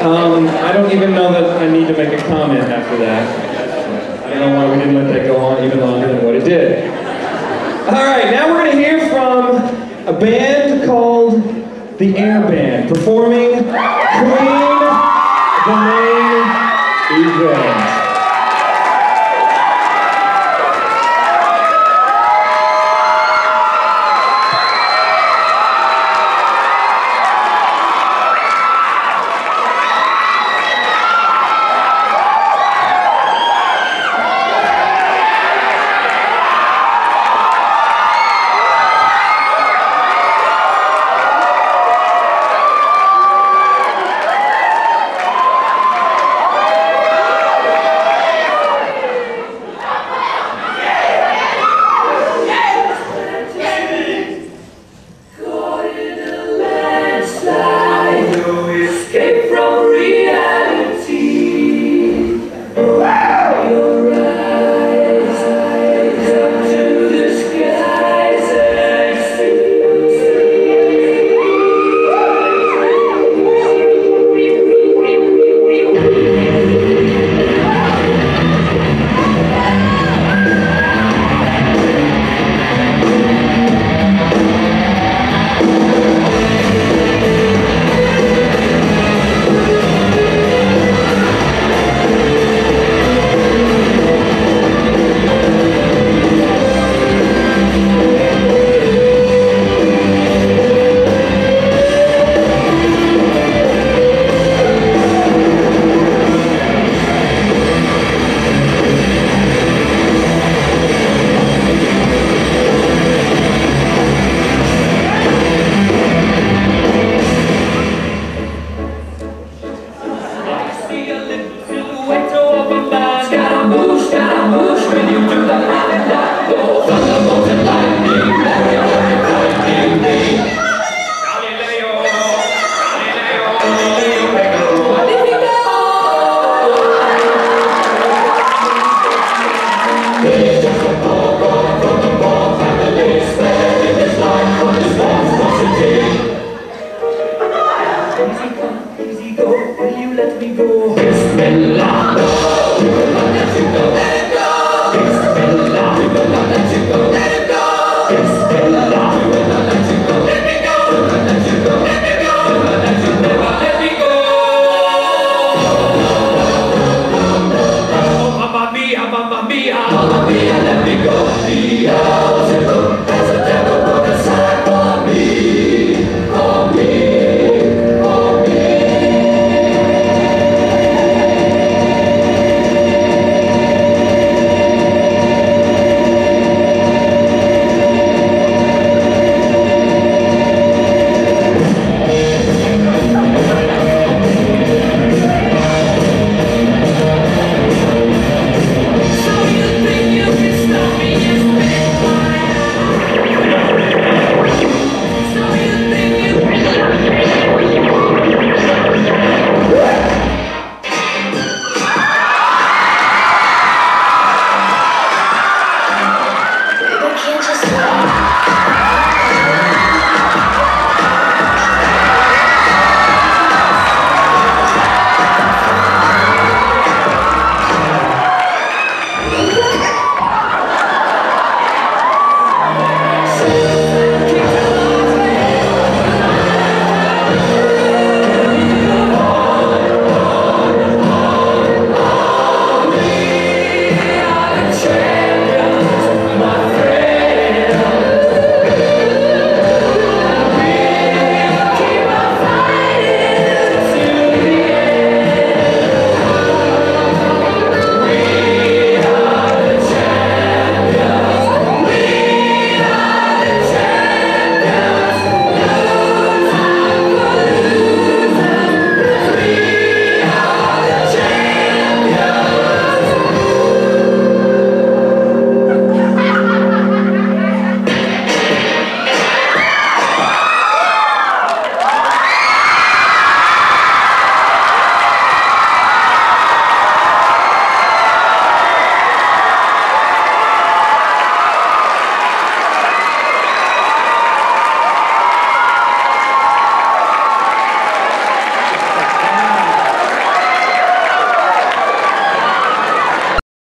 Um, I don't even know that I need to make a comment after that. I don't know why we didn't let that go on even longer than what it did. All right, now we're going to hear from a band called the Air Band performing Queen the Main Event. Easy go, will you let me go? Bismillah.